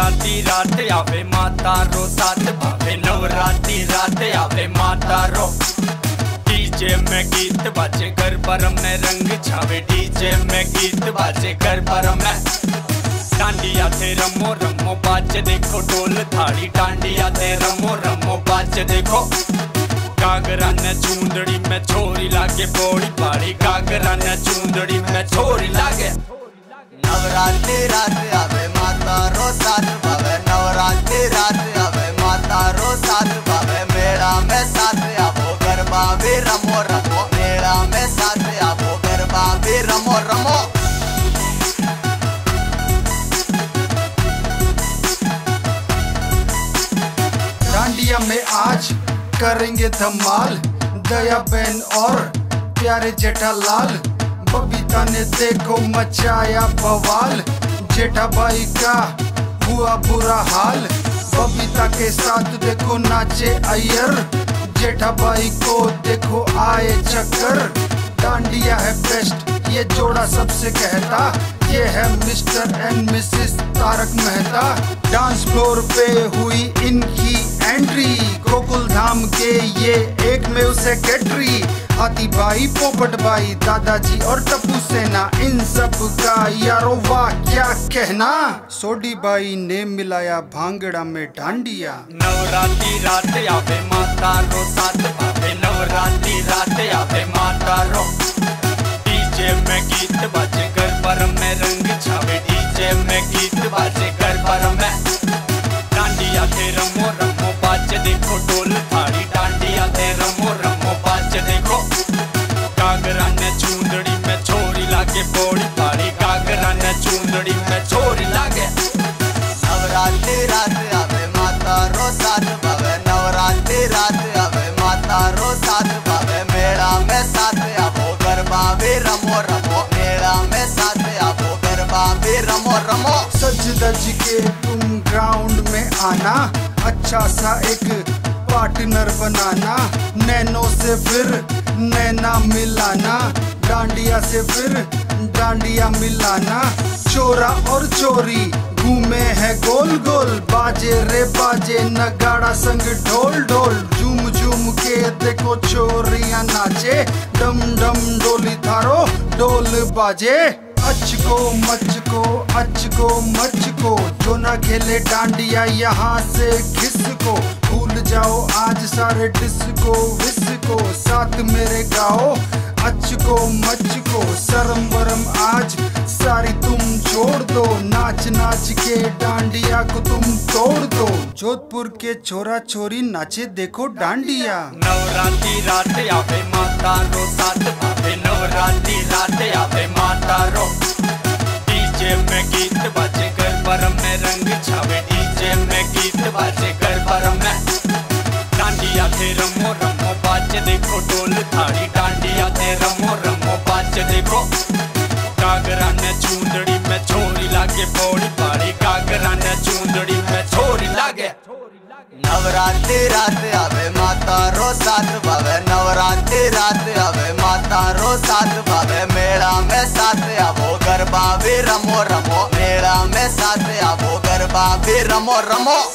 नवरात्रि रात आवे माता रो सात भावे नवरात्रि रात आवे माता रो। डीजे में गीत बाजे, घर पर में रंग छावे। डीजे में गीत बाजे, घर पर में। डांडिया थे रमो रमो बाज देखो, ढोल थाड़ी डांडिया थे रमो रमो बाजे देखो। कागरा ने चूंदड़ी में छोरी लागे, बोड़ी पाड़ी। कागरा ने चूंदड़ी में छोरी लागे। नवरात्रि रात आवे माता रो साथ डांडिया में आज करेंगे धमाल। दया बहन और प्यारे जेठालाल, बबीता ने देखो मचाया बवाल। जेठा भाई का हुआ बुरा हाल, बबीता के साथ देखो नाचे अयर जेठा भाई को देखो आए चक्कर। डांडिया है बेस्ट ये जोड़ा सबसे कहता। ये है mister and missus Tarak Mehta. Dance floor पे हुई इनकी एंट्री गोकुल धाम के ये एक में सेक्रेटरी हाथी भाई पोपट भाई दादाजी और टप्पू सेना, इन सब का यारो वाह, क्या कहना? सोडी भाई ने मिलाया भांगड़ा में डांडिया। नवरात्रि रात आवे माता रो साथ भावे नवरात्रि रात आवे माता रो डीजे में गीत बाजे लागे बोड़ी पाड़ी कागरा ने चूंदड़ी में छोरी लागे नवरात्रि रात आवे माता रो साथ भावे नवरात्रि रात आवे माता रो साथ भावे मेला में साथ आवो गरबा भी रमो रमो मेला में साथ आवो गरबा भी रमो रमो सज धज के तुम ग्राउंड में आना अच्छा सा एक पार्टनर बनाना नैनो से फिर नैना मिलाना डांडिया से फिर डांडिया मिलाना, चोरा और चोरी। घूमे है गोल गोल, बाजे रे बाजे, नगाड़ा संग ढोल ढोल। झूम झूम के देखो चोरियाँ नाचे, डम डम डोली थारो, डोल बाजे। अच को मच को अच को मच को जो ना खेले डांडिया यहाँ से खिस को भूल जाओ आज सारे डिस्को, विस्को, साथ मेरे गाओ। अच को मच को सरम वरम आज। सारी तुम छोड़ दो, नाच नाच के डांडिया को तुम तोड़ दो। जोधपुर के छोरा छोरी नाचे, देखो डांडिया। नवरात्रि रात आवे माता रो साथ भावे नवरात्रि रात आवे माता रो डीजे में गीत बाजे घर पर में रंग छावे। नवरात्रि रात आवे, माता रो साथ भावे। नवरात्रि रात आवे, माता रो साथ भावे। मेला में साथ आवो, गरबा भी रमो रमो। मेला में साथ आवो, गरबा भी रमो रमो।